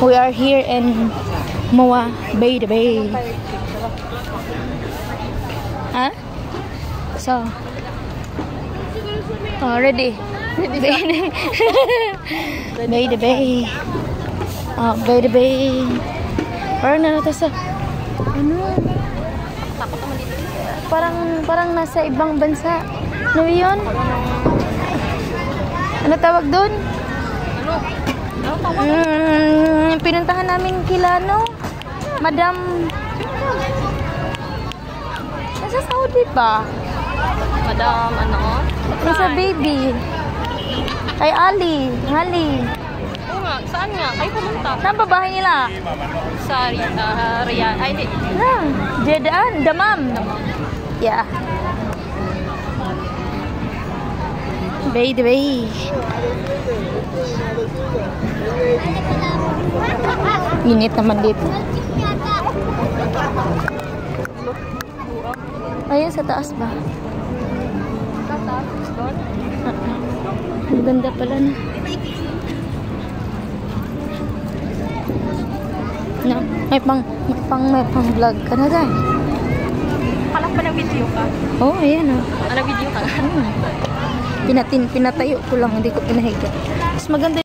We are here in Moa Bay the Bay. Ha? So. Oh, ready. Bay Bay the Bay. Oh, Bay the Bay. Parang na to sa ano? Parang parang nasa ibang bansa. Ano yun? Ano tawag doon? Ano? Ano tawag? Mm, pinuntahan namin kila, no? Madam... Nasa Saudi pa? Madam, ano? Nasa baby. Kay Ali. Ali. Oo nga, saan nga? Kayo pumunta? Saan ba bahay nila? Sa uh, Riyadh. Ay, hindi. Ah, Jeddah. Damam. Yeah. Bay the bay. Init naman dito. Ayun sa taas ba? Doon. Ang ganda pala na. Na, may pang, may pang, may pang vlog ka na dyan. Kala pa na video ka. Oh, ayan oh. Ano video ka? Hmm. Pinatin, pinatayo ko lang, hindi ko pinahiga. Mas maganda